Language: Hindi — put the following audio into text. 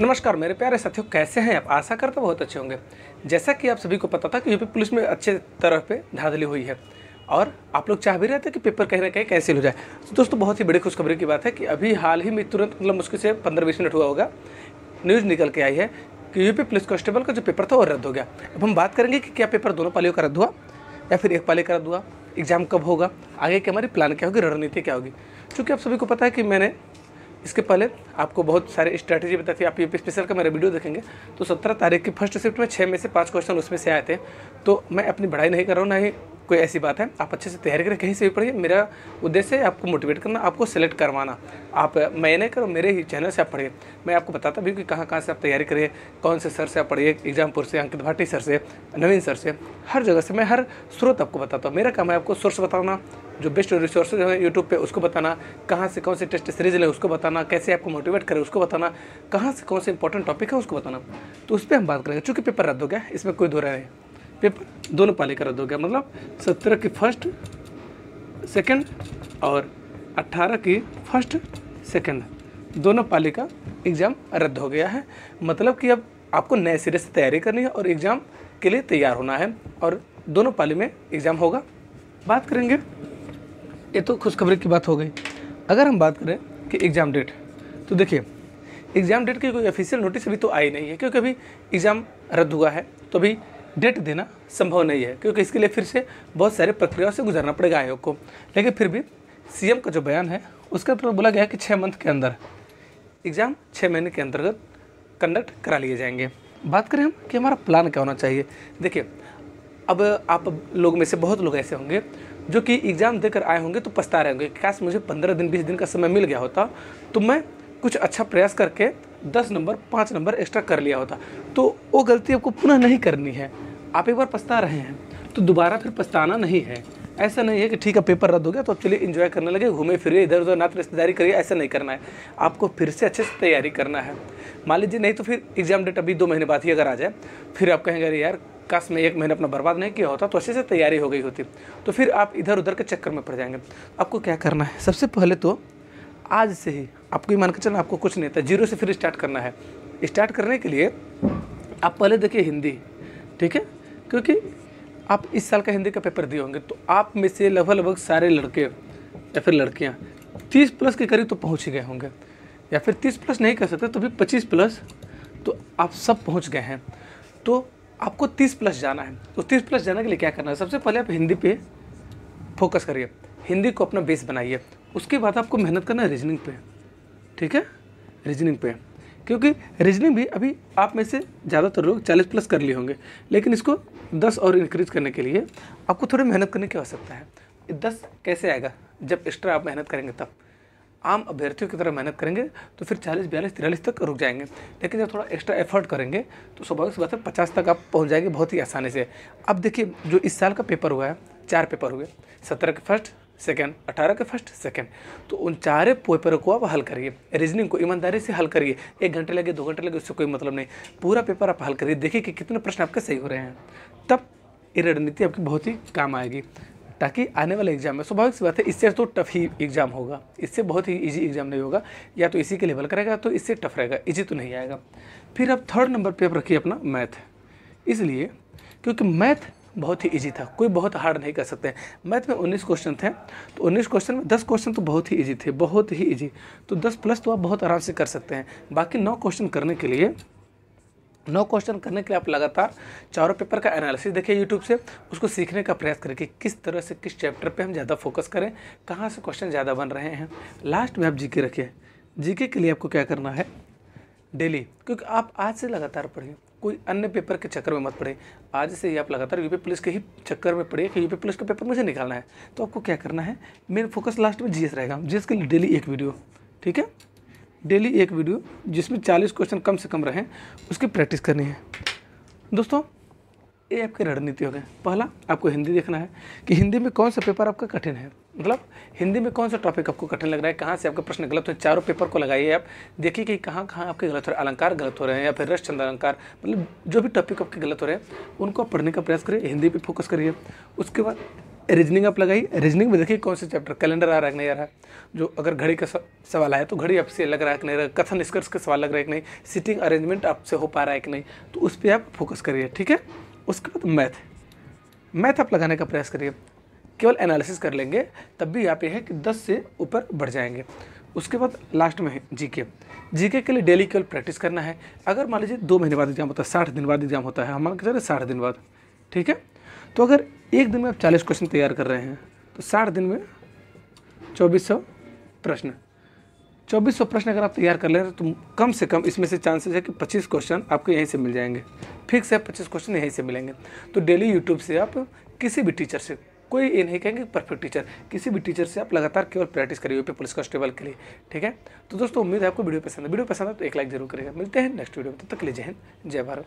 नमस्कार, मेरे प्यारे साथियों, कैसे हैं आप? आशा करते बहुत अच्छे होंगे। जैसा कि आप सभी को पता था कि यूपी पुलिस में अच्छे तरह पे धांधली हुई है। और आप लोग चाह भी रहे थे कि पेपर कहीं ना कहीं कैंसिल हो जाए। तो दोस्तों, बहुत ही बड़ी खुशखबरी की बात है कि अभी हाल ही में तुरंत मतलब मुश्किल से पंद्रह बीस मिनट हुआ होगा, न्यूज़ निकल के आई है कि यूपी पुलिस कांस्टेबल का जो पेपर था वो रद्द हो गया। अब हम बात करेंगे कि क्या पेपर दोनों पालियों का रद्द हुआ या फिर एक पाली का रद्द हुआ, एग्ज़ाम कब होगा, आगे की हमारी प्लान क्या होगी, रणनीति क्या होगी। क्योंकि आप सभी को पता है कि मैंने इसके पहले आपको बहुत सारे स्ट्रैटेजी बताती है। आप यूपी स्पेशल का मेरा वीडियो देखेंगे। तो सत्रह तारीख की फ़र्स्ट शिफ्ट में छः में से पाँच क्वेश्चन उसमें से आए थे। तो मैं अपनी पढ़ाई नहीं कर रहा हूँ, ना ही कोई ऐसी बात है। आप अच्छे से तैयारी करें, कहीं से भी पढ़िए। मेरा उद्देश्य है आपको मोटिवेट करना, आपको सेलेक्ट करवाना। आप, मैं नहीं करो मेरे ही चैनल से आप पढ़िए। मैं आपको बताता भी कि कहाँ कहाँ से आप तैयारी करिए। कौन से सर से आप पढ़िए एग्जामपुर से अंकित भाटी सर से नवीन सर से। हर जगह से मैं हर स्रोत आपको बताता हूँ। मेरा काम है आपको सोर्स बताना जो बेस्ट रिसोर्सेज हैं यूट्यूब पे, उसको बताना, कहाँ से कौन से टेस्ट सीरीज़ लें, उसको बताना, कैसे आपको मोटिवेट करें, उसको बताना, कहाँ से कौन से इंपॉर्टेंट टॉपिक है, उसको बताना। तो उस पर हम बात करेंगे। चूँकि पेपर रद्द हो गया, इसमें कोई दो नहीं। पेपर दोनों पाली का रद्द हो गया मतलब सत्रह की फ़र्स्ट सेकेंड और अट्ठारह की फ़र्स्ट सेकेंड दोनों पाली का एग्ज़ाम रद्द हो गया है। मतलब कि अब आपको नए सिरे से तैयारी करनी है और एग्ज़ाम के लिए तैयार होना है और दोनों पाली में एग्ज़ाम होगा। बात करेंगे ये तो खुशखबरी की बात हो गई। अगर हम बात करें कि एग्ज़ाम डेट तो देखिए, एग्ज़ाम डेट की कोई ऑफिशियल नोटिस अभी तो आई नहीं है, क्योंकि अभी एग्ज़ाम रद्द हुआ है तो अभी डेट देना संभव नहीं है, क्योंकि इसके लिए फिर से बहुत सारे प्रक्रियाओं से गुजरना पड़ेगा आयोग को। लेकिन फिर भी सीएम का जो बयान है, उसके ऊपर बोला गया है कि छः मंथ के अंदर एग्ज़ाम छः महीने के अंतर्गत कंडक्ट करा लिए जाएँगे। बात करें हम कि हमारा प्लान क्या होना चाहिए। देखिए, अब आप लोग में से बहुत लोग ऐसे होंगे जो कि एग्ज़ाम देकर आए होंगे तो पछता रहे होंगे काश मुझे पंद्रह दिन, बीस दिन का समय मिल गया होता तो मैं कुछ अच्छा प्रयास करके दस नंबर, पाँच नंबर एक्स्ट्रा कर लिया होता। तो वो गलती आपको पुनः नहीं करनी है। आप एक बार पछता रहे हैं तो दोबारा फिर पछताना नहीं है। ऐसा नहीं है कि ठीक है पेपर रद्द हो गया तो अब चलिए इन्जॉय करने लगे, घूमे फिरिए, इधर उधर नात रिश्तेदारी करिए, ऐसा नहीं करना है। आपको फिर से अच्छे से तैयारी करना है। मान लीजिए, नहीं तो फिर एग्ज़ाम डेट अभी दो महीने बाद ही अगर आ जाए, फिर आप कहेंगे, अरे यार, काश में एक महीने अपना बर्बाद नहीं किया होता तो अच्छे से तैयारी हो गई होती। तो फिर आप इधर उधर के चक्कर में पड़ जाएँगे। आपको क्या करना है? सबसे पहले तो आज से ही, आपको ये मान के चलना, आपको कुछ नहीं था ज़ीरो से फिर स्टार्ट करना है। स्टार्ट करने के लिए, आप पहले देखिए हिंदी, ठीक है? क्योंकि आप इस साल का हिंदी का पेपर दिए होंगे तो आप में से लगभग लगभग सारे लड़के या फिर लड़कियाँ तीस प्लस के करीब तो पहुँच ही गए होंगे। या फिर तीस प्लस नहीं कर सकते तो भी पच्चीस प्लस तो आप सब पहुँच गए हैं। तो आपको तीस प्लस जाना है। तो तीस प्लस जाने के लिए क्या करना है? सबसे पहले आप हिंदी पे फोकस करिए। हिंदी को अपना बेस बनाइए। उसके बाद आपको मेहनत करना है रीजनिंग पे। ठीक है? रीजनिंग पे। क्योंकि रीजनिंग भी अभी आप में से ज़्यादातर लोग चालीस प्लस कर लिए होंगे। लेकिन इसको दस और इंक्रीज करने के लिए आपको थोड़ी मेहनत करने की आवश्यकता है। दस कैसे आएगा? जब एक्स्ट्रा आप मेहनत करेंगे तब। आम अभ्यर्थियों की तरह मेहनत करेंगे तो फिर चालीस, बयालीस, तिरालीस तक रुक जाएँगे। लेकिन जब थोड़ा एक्स्ट्रा एफर्ट करेंगे तो स्वाभाविक सी बात है पचास तक आप पहुँच जाएँगे बहुत ही आसानी से। अब देखिए, जो इस साल का पेपर हुआ है, चार पेपर हुए। सत्रह के फ़र्स्ट सेकेंड अठारह के फ़र्स्ट सेकेंड तो उन चारे पेपरों को आप हल करिए। रीजनिंग को ईमानदारी से हल करिए। एक घंटे लगे, दो घंटे लगे, उससे कोई मतलब नहीं। पूरा पेपर आप हल करिए। देखिए कि कितने प्रश्न आपके सही हो रहे हैं। तब ये रणनीति आपकी बहुत ही काम आएगी। ताकि आने वाले एग्ज़ाम में, स्वाभाविक सी बात है, इससे तो टफ ही एग्ज़ाम होगा। इससे बहुत ही इजी एग्ज़ाम नहीं होगा। या तो इसी के लेवल करेगा तो इससे टफ रहेगा। इजी तो नहीं आएगा। फिर आप थर्ड नंबर पे आप रखिए अपना मैथ इसलिए, क्योंकि मैथ बहुत ही इजी था। कोई बहुत हार्ड नहीं कर सकते। मैथ में 19 क्वेश्चन थे। तो 19 क्वेश्चन में 10 क्वेश्चन तो बहुत ही इजी थे, बहुत ही इजी तो 10 प्लस तो आप बहुत आराम से कर सकते हैं। बाकी नौ क्वेश्चन करने के लिए, नौ क्वेश्चन करने के लिए आप लगातार चारों पेपर का एनालिसिस देखिए यूट्यूब से। उसको सीखने का प्रयास करें कि किस तरह से किस चैप्टर पे हम ज़्यादा फोकस करें, कहाँ से क्वेश्चन ज़्यादा बन रहे हैं। लास्ट में आप जीके रखिए। जीके के लिए आपको क्या करना है? डेली क्योंकि आप आज से लगातार पढ़िए। कोई अन्य पेपर के चक्कर में मत पड़े। आज से ही आप लगातार यूपी पुलिस के ही चक्कर में पड़े कि यूपी पुलिस का पेपर मुझे निकालना है। तो आपको क्या करना है? मेन फोकस लास्ट में जीएस रहेगा। जीएस के लिए डेली एक वीडियो, ठीक है? डेली एक वीडियो जिसमें चालीस क्वेश्चन कम से कम रहें, उसकी प्रैक्टिस करनी है। दोस्तों ये आपकी रणनीति हो। गए पहला, आपको हिंदी देखना है कि हिंदी में कौन सा पेपर आपका कठिन है। मतलब हिंदी में कौन सा टॉपिक आपको कठिन लग रहा है, कहाँ से आपका प्रश्न गलत हो, चारों पेपर को लगाइए आप, देखिए कि कहाँ कहाँ आपके गलत हो रहे हैं, अलंकार गलत हो रहे हैं या फिर रसचंद अलंकार मतलब जो भी टॉपिक आपके गलत हो रहे हैं, उनको आप पढ़ने का प्रयास करिए, हिंदी पर फोकस करिए। उसके बाद रीजनिंग आप लगाइए। रीजनिंग में देखिए कौन से चैप्टर कैलेंडर आ रहा है नहीं आ रहा है। जो अगर घड़ी का सवाल आया तो घड़ी आपसे लग रहा है कि नहीं रहा कथन निष्कर्ष का सवाल लग रहा है कि नहीं सिटिंग अरेंजमेंट आपसे हो पा रहा है कि नहीं तो उस पर आप फोकस करिए, ठीक है? उसके बाद मैथ। मैथ आप लगाने का प्रयास करिए। केवल एनालिसिस कर लेंगे, तब भी आप ये है कि दस से ऊपर बढ़ जाएँगे। उसके बाद लास्ट में है जीके जीके के लिए डेली केवल प्रैक्टिस करना है। अगर मान लीजिए दो महीने बाद एग्ज़ाम होता है, साठ दिन बाद एग्ज़ाम होता है, हम मान के साठ दिन बाद, ठीक है? तो अगर एक दिन में आप चालीस क्वेश्चन तैयार कर रहे हैं तो साठ दिन में चौबीस सौ प्रश्न। चौबीस सौ प्रश्न अगर आप तैयार कर ले तो कम से कम इसमें से चांसेस है कि पच्चीस क्वेश्चन आपको यहीं से मिल जाएँगे। फिक्स है, पच्चीस क्वेश्चन यहीं से मिलेंगे। तो डेली यूट्यूब से आप किसी भी टीचर से, कोई ये नहीं कहेंगे परफेक्ट टीचर, किसी भी टीचर से आप लगातार केवल प्रैक्टिस करिए यूपी पुलिस कांस्टेबल के लिए, ठीक है? तो दोस्तों, उम्मीद है आपको वीडियो पसंद है। वीडियो पसंद है तो एक लाइक ज़रूर करेगा मिलते हैं नेक्स्ट वीडियो में, तब तक लिए जय हिंद, जय भारत।